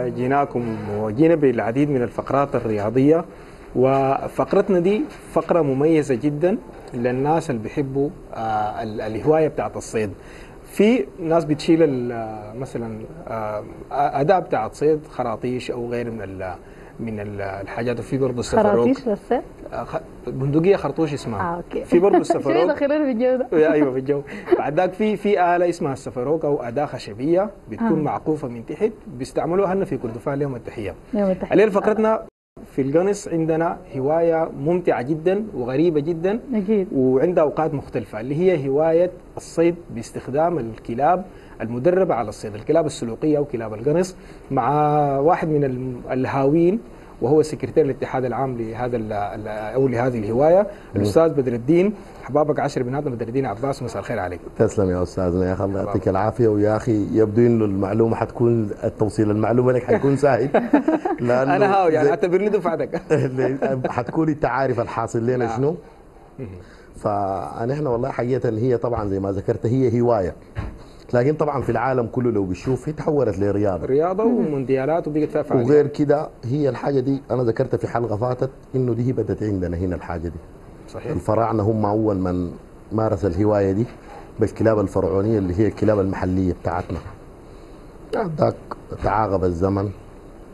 وجيناكم وجينا بالعديد من الفقرات الرياضية. وفقرتنا دي فقرة مميزة جدا للناس اللي بيحبوا آه، ال- الهواية بتاعت الصيد. في ناس بتشيل ال- مثلا آه، أداة بتاعت صيد خراطيش أو غير من من ال- الحاجات. وفي برضه السفروك خراطيش للصيد؟ آه، بندقية خرطوش اسمها. آه أوكي. في برضه السفروك دخلنا في الجو ده؟ أيوه في الجو. بعد ذاك في في آلة اسمها السفروك أو أداة خشبية بتكون آه. معقوفة من تحت بيستعملوها هنا في كردفان لهم التحية. يوم التحية. علينا فقرتنا في القنص عندنا هواية ممتعة جدا وغريبة جدا أكيد. وعندها أوقات مختلفة اللي هي هواية الصيد باستخدام الكلاب المدربة على الصيد الكلاب السلوقية أو كلاب القنص مع واحد من الهاوين وهو سكرتير الاتحاد العام لهذا أو لهذه الهواية الأستاذ بدر الدين حبابك عشر بناتنا بدر الدين عباس مساء الخير عليك. تسلم يا أستاذنا يا أخي الله يعطيك العافية. ويا أخي يبدو إنه المعلومة حتكون التوصيل المعلومة لك حيكون سهل. لأنه أنا هاو يعني اعتبرني دفعتك حتكون انت عارف الحاصل لنا نعم. شنو؟ فنحن والله حقيقة هي طبعا زي ما ذكرت هي هواية. لكن طبعا في العالم كله لو بتشوف هي تحولت لرياضة. رياضة ومونديالات وبقت فيها فعاليات وغير كده هي الحاجة دي أنا ذكرتها في حلقة فاتت إنه دي بدت عندنا هنا الحاجة دي. صحيح. الفراعنة هم أول من مارس الهواية دي بالكلاب الفرعونية اللي هي الكلاب المحلية بتاعتنا. ذاك تعاقب الزمن.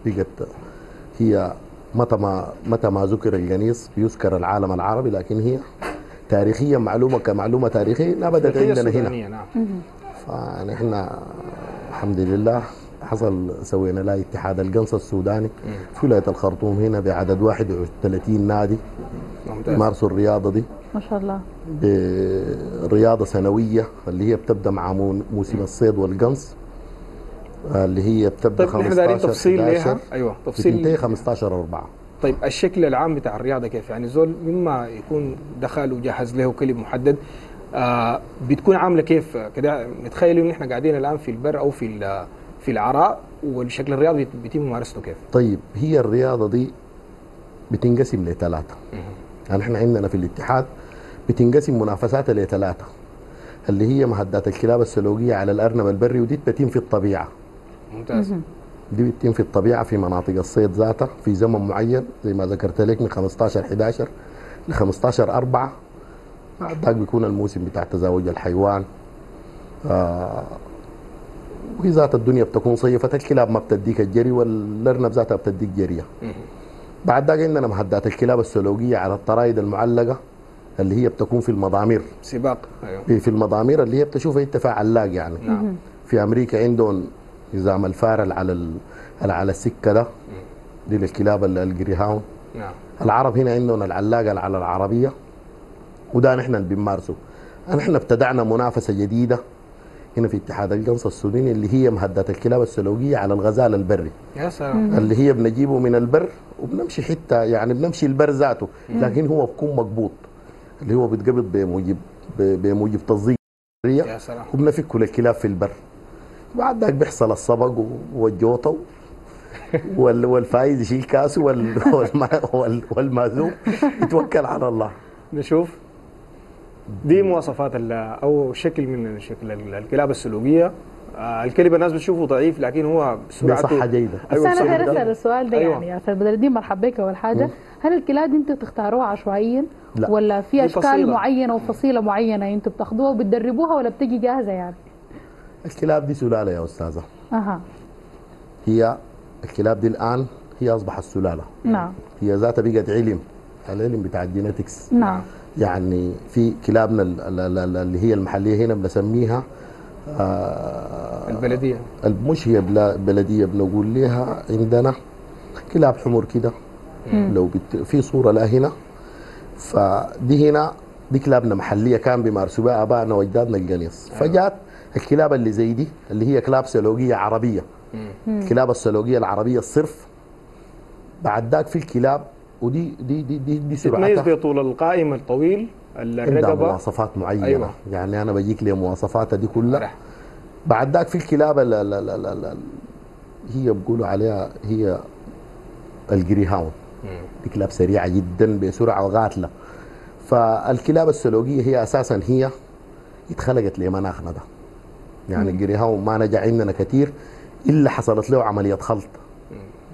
بقت هي متى ما متى ما ذكر القنيص بيذكر العالم العربي لكن هي تاريخيا معلومة كمعلومة تاريخية لا بدت هي عندنا هنا. السودانية، نعم فنحن الحمد لله حصل سوينا له اتحاد القنص السوداني في ولاية الخرطوم هنا بعدد 31 نادي ممتاز. مارسوا الرياضة دي. ما شاء الله. برياضة سنوية اللي هي بتبدأ مع مو- موسم الصيد والقنص اللي هي بتبدأ طيب نحن دايرين 15 تفصيل ليها؟ 11 أيوه بتنتهي تفصيل. 15 4 طيب الشكل العام بتاع الرياضة كيف؟ يعني زول مما يكون دخل وجهز له كلب محدد آه بتكون عاملة كيف؟ كده نتخيل إن إحنا قاعدين الآن في البر أو في ال- في العراء والشكل الرياضي بيتم ممارسته كيف؟ طيب هي الرياضة دي بتنقسم لثلاثة. يعني إحنا عندنا في الاتحاد بتنقسم منافساتها لثلاثة اللي هي مهدات الكلاب السلوقية على الأرنب البري ودي بتتم في الطبيعة. ممتاز. دي بتتم في الطبيعة في مناطق الصيد ذاتها في زمن معين زي ما ذكرت لك من 15 11 ل 15 4 بعد ذاك بيكون الموسم بتاع تزاوج الحيوان. آه وهي ذات الدنيا بتكون صيفة الكلاب ما بتديك الجري والأرنب ذاتها بتديك جريه بعد ذاك عندنا مهدات الكلاب السلوقيه على الطرايد المعلقة اللي هي بتكون في المضامير. سباق أيوه. في في المضامير اللي هي بتشوفها انت فيها علاق يعني. نعم. في أمريكا عندهم نظام الفار على ال... اللي على السكة ده. دي للكلاب ال- ال greyhound نعم. العرب هنا عندهم العلاقة اللي على العربية. وده نحن اللي بنمارسه. نحن ابتدعنا منافسة جديدة هنا في اتحاد القنص السوداني اللي هي مهدات الكلاب السلوقيه على الغزال البري. يا سلام. اللي هي بنجيبه من البر وبنمشي حتة يعني بنمشي البر ذاته لكن هو بكون مقبوط. اللي هو بيتقبض بموجب بموجب تصديق يا سلام. وبنفكه للكلاب في البر. بعد ذاك بيحصل الصبغ و- والجوطه وال- والفايز يشيل كاسه وال- والما- وال- والمازوق يتوكل على الله. نشوف. دي مواصفات ال- أو شكل من شكل ال- الكلاب السلوقيه آه الكلب الناس بتشوفه ضعيف لكن هو سرعته بصحة جيدة. بس أنا اسال السؤال ده أيوة. يعني يا أستاذ بدر الدين مرحبا بك أول حاجة. هل الكلاب دي أنتوا تختاروها عشوائيا؟ لا. ولا في أشكال فصيلة. معينة وفصيله معينة أنتوا بتاخدوها وبتدربوها ولا بتجي جاهزة يعني؟ الكلاب دي سلالة يا أستاذة. أها. هي الكلاب دي الآن هي أصبحت سلالة. نعم. هي ذاتها بقت علم العلم بتاع الجينيتكس نعم. يعني في كلابنا ال- ال- ال- اللي هي المحلية هنا بنسميها آه البلدية. مش هي بلدية بنقول لها عندنا كلاب حمر كده. لو بت... في صورة لها هنا. فدي هنا دي كلابنا محلية كان بيمارسوا بها آبائنا وأجدادنا القنيص. فجات الكلاب اللي زي دي اللي هي كلاب سلوقيه عربية. الكلاب السلوقيه العربية الصرف بعد ذاك في الكلاب ودي دي دي دي, دي تتميز بطول القائم الطويل الرقبة. مواصفات معينة. أيوة. يعني أنا بجيك لمواصفاتها دي كلها. بعد ذاك في الكلاب ال- ال- ال- ال- ال- هي بيقولوا عليها هي ال greyhound دي كلاب سريعة جدا بسرعة وغاتلة. فالكلاب السلوقيه هي أساسا هي اتخلقت لمناخنا ده. يعني ال greyhound ما نجا عندنا كثير إلا حصلت له عملية خلط.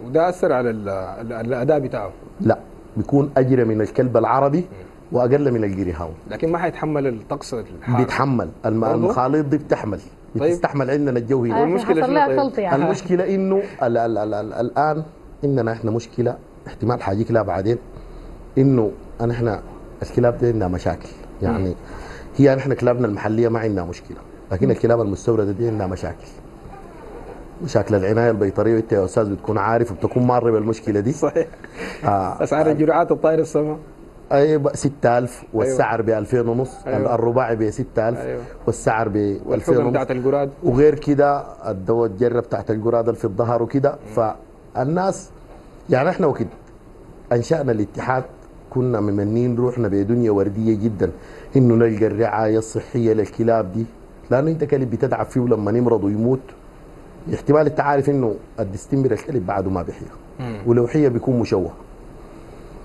وده أثر على ال- ال- الأداء بتاعه. لا بيكون اجرى من الكلب العربي وأقل من ال greyhound لكن ما حيتحمل الطقس الحار بيتحمل؟ المخاليط دي بتحمل. طيب. بتستحمل عندنا الجو هنا آه، لها طيب؟ خلط يعني. المشكلة إنه ال ال ال ال الآن عندنا إحنا مشكلة احتمال حاجيك لها بعدين إنه أنا إحنا الكلاب دي عندها مشاكل. يعني هي نحن كلابنا المحلية ما عندنا مشكلة لكن الكلاب المستوردة دي عندها مشاكل. مشاكل العناية البيطرية وأنت يا أستاذ بتكون عارف وبتكون مار بالمشكلة دي. صحيح. آه اسعار الجرعات الطائره السماء اي ب 6000 والسعر ب 2000 ونص. أيوة. الرباعي ب 6000 أيوة. والسعر ب 2000 والحقن ونص. بتاعت الجراد؟ وغير كده الدواء الجرة بتاعت الجرادة في الظهر وكده. فالناس يعني إحنا وكده أنشأنا الاتحاد كنا ممنين روحنا بدنيا وردية جدا إنه نلقى الرعاية الصحية للكلاب دي. لأنه أنت كلب بتتعب فيه لما يمرض ويموت احتمال انت عارف انه الدستمبر الكلب بعده ما بيحيا ولو حيا بيكون مشوه.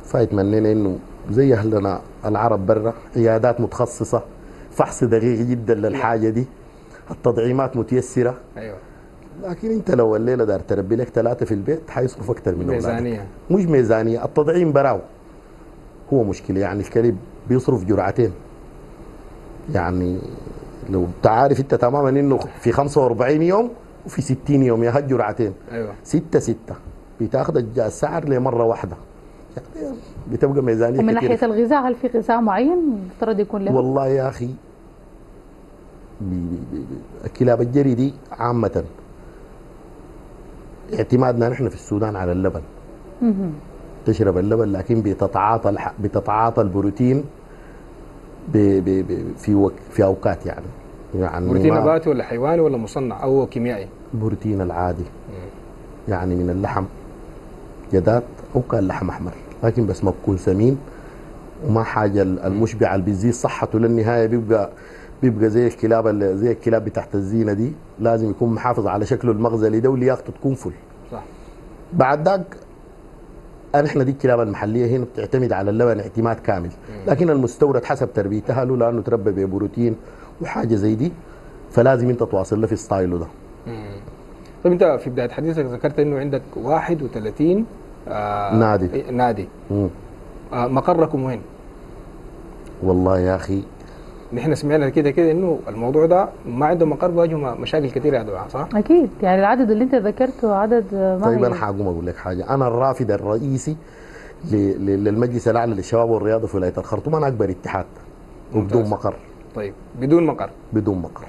فيتمنينا انه زي اهلنا العرب برا عيادات متخصصة فحص دقيق جدا للحاجة دي التطعيمات متيسرة. أيوه. لكن انت لو الليلة دار تربي لك ثلاثة في البيت حيصرف أكثر من ميزانية. مش ميزانية التطعيم براو. هو مشكلة يعني الكلب بيصرف جرعتين. يعني لو تعرف انت تماما انه في 45 يوم وفي 60 يوم يا جرعتين أيوه. ستة ستة. بتاخذ الج- السعر لمرة واحدة. يعني بتبقى ميزانية ومن كتير. ناحية الغذاء هل في غذاء معين مفترض يكون له؟ والله يا أخي الكلاب الجري دي عامة. اعتمادنا نحن في السودان على اللبن. تشرب اللبن لكن بتتعاطى الح... بتتعاطى البروتين ب... ب... ب... في وك... في أوقات يعني. يعني بروتين نباتي ولا حيواني ولا مصنع أو كيميائي؟ بروتين العادي. يعني من اللحم جدات أو كان لحم أحمر لكن بس ما بكون سمين. وما حاجة المشبعه اللي بتزيد صحته للنهاية بيبقى بيبقى زي الكلاب زي الكلاب بتاعت الزينة دي. لازم يكون محافظ على شكله المغزلي ده ولياقته تكون فل. صح. بعد ذاك نحن دي الكلاب المحلية هنا بتعتمد على اللبن اعتماد كامل. لكن المستورد حسب تربيتها له لأنه تربى ببروتين وحاجة زي دي فلازم أنت تواصل له في ستايله ده طيب أنت في بداية حديثك ذكرت إنه عندك 31 آه نادي. إيه، نادي مم. آه مقركم وين؟ والله يا أخي نحن سمعنا كده كده إنه الموضوع ده ما عنده مقر بيواجهه مشاكل كثيره يا دعاء صح؟ أكيد يعني العدد اللي أنت ذكرته عدد ما طيب أنا حاقوم أقول لك حاجة أنا الرافد الرئيسي للمجلس الأعلى للشباب والرياضة في ولاية الخرطوم أنا أكبر اتحاد وبدون. مقر طيب بدون مقر. بدون مقر.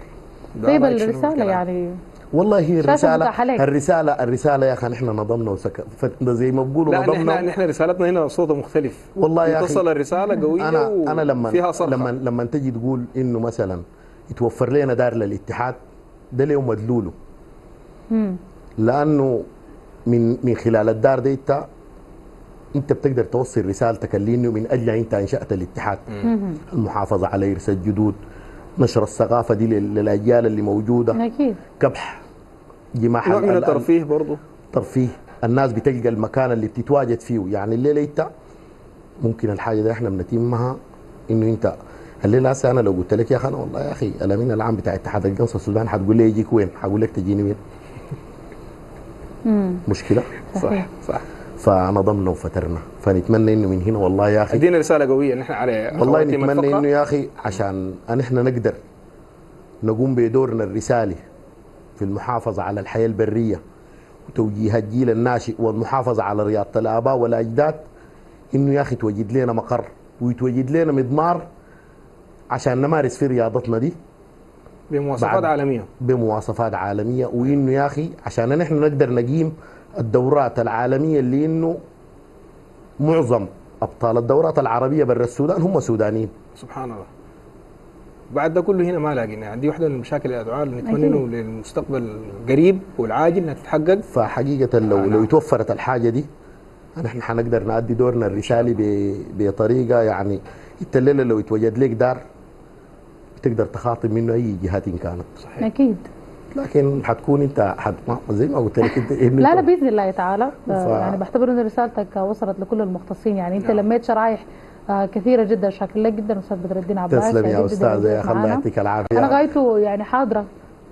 طيب الرسالة؟ يعني؟ والله هي لك. الرسالة الرسالة يا أخي نحن نظمنا وسك ف- زي ما بقولوا لا نحن نظمنا. نحن رسالتنا هنا صوتها مختلف. والله يا أخي تصل الرسالة قوية أنا أنا لما فيها صرخة. لما لما تجي تقول إنه مثلا يتوفر لنا دار للاتحاد ده له مدلوله. مم. لأنه من من خلال الدار دي انت بتقدر توصل رسالتك اللي انه من أجل انت انشأت الاتحاد. المحافظة على ارث الجدود نشر الثقافة دي لل- للأجيال اللي موجودة. أكيد. كبح جماح نوع من الترفيه برضه ترفيه. الناس بتلقى المكان اللي بتتواجد فيه. يعني الليلة انت ممكن الحاجة دي إحنا بنتمها انه انت الليلة هسه أنا لو قلت لك يا أخي أنا والله يا أخي الامين العام بتاع اتحاد القنصه السودان حتقول لي يجيك وين؟ حقول لك تجيني وين؟ مشكلة؟ صح صح. فنظمنا وفترنا. فنتمنى إنه من هنا والله يا أخي ادينا رسالة قوية. نحن على والله نتمنى. إنه يا أخي عشان ان إحنا نقدر نقوم بدورنا الرسالي في المحافظة على الحياة البرية وتوجيه الجيل الناشئ والمحافظة على رياضة الآباء والأجداد. إنه يا أخي توجد لنا مقر ويتوجد لنا مضمار عشان نمارس في رياضتنا دي. بمواصفات عالمية. بمواصفات عالمية. وإنه يا أخي عشان نحن نقدر نقيم الدورات العالمية اللي إنه معظم أبطال الدورات العربية برا السودان هم سودانيين. سبحان الله. بعد ده كله هنا ما لاقينا. عندي واحدة من المشاكل يا دعاء اللي نتمنى. إنه للمستقبل القريب والعاجل إنها تتحقق. فحقيقة لو آه، لو نعم. توفرت الحاجة دي نحن حنقدر نأدي دورنا الرسالي ب- بطريقة يعني انت الليلة لو يتوجد لك دار بتقدر تخاطب منه أي جهات إن كانت. صحيح. أكيد. لكن حتكون انت زي ما قلت لك انت إنه لا لا بإذن الله تعالى. آه، ف- يعني بعتبر إن رسالتك وصلت لكل المختصين. يعني أنت نعم. لميت شرايح آه، كثيرة جدا. شاكر لك جدا أستاذ بدر الدين عباس. تسلم يا أخي الله. يعطيك العافية. أنا غايته يعني حاضرة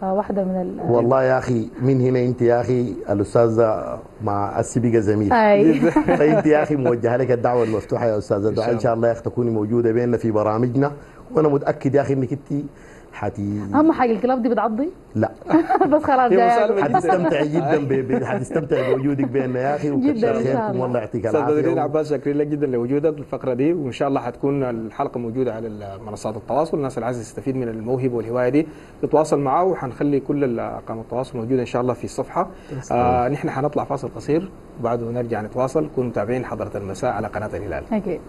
آه، واحدة من ال والله يا أخي من هنا أنت يا أخي الأستاذة مع السبيقه زميل. أي. فأنت يا أخي موجهة لك الدعوة المفتوحة يا أستاذة. إن شاء الله يا أخي تكوني موجودة بيننا في برامجنا. وأنا متأكد يا أخي إنك أنت حتي أهم حاجة الكلاب دي بتعضي؟ لا. بس خلاص أقول. حتستمتعي جدا ب... بوجودك بيننا يا أخي شاء خيركم الله. والله يعطيك أستاذ العافية. عباس شاكرين لك جدا لوجودك في الفقرة دي وإن شاء الله حتكون الحلقة موجودة على منصات التواصل. الناس اللي عايزة تستفيد من الموهبة والهواية دي تتواصل معه وحنخلي كل أرقام التواصل موجودة إن شاء الله في الصفحة. آه نحن حنطلع فاصل قصير وبعده نرجع نتواصل. كونوا متابعين حضرة المساء على قناة الهلال. أوكي